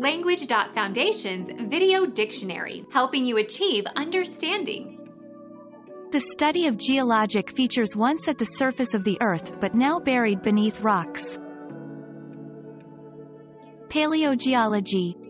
Language.Foundation's Video Dictionary, helping you achieve understanding. The study of geologic features once at the surface of the Earth but now buried beneath rocks. Paleogeology